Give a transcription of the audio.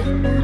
Bye.